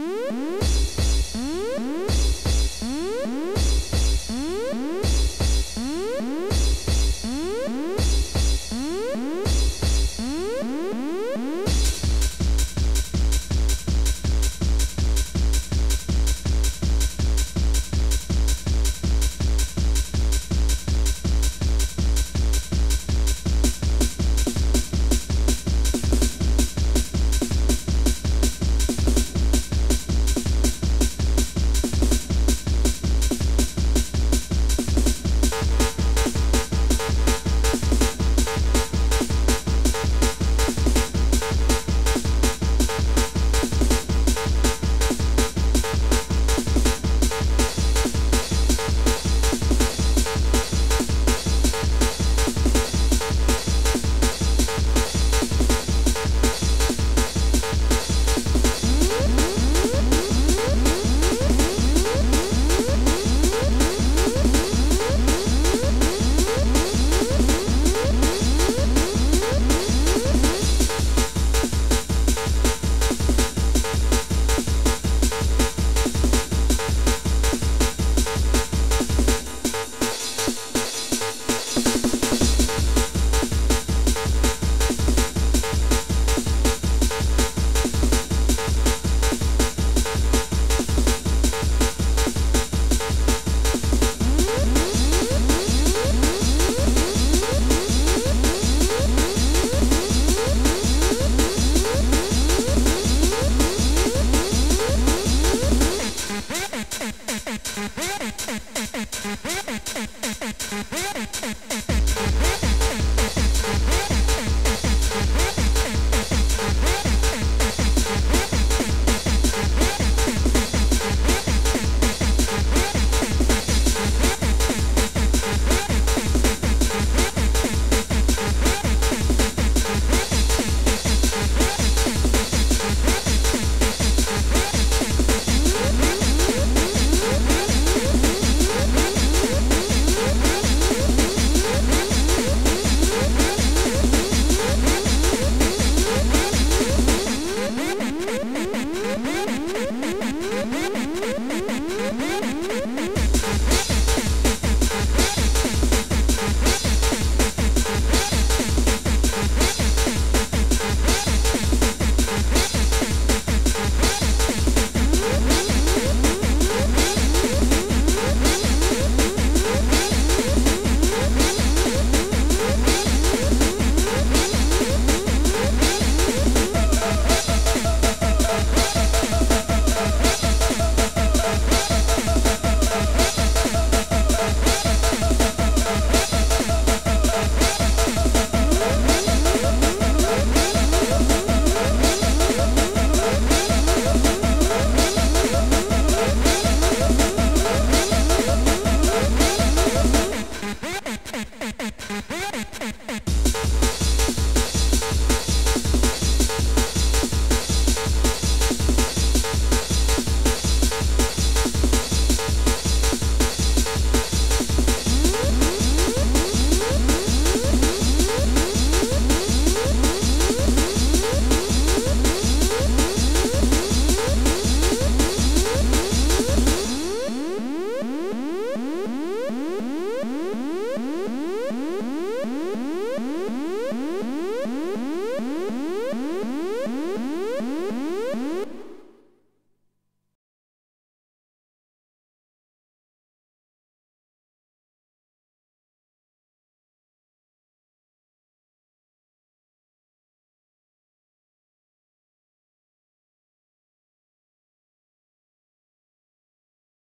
Mm-hmm.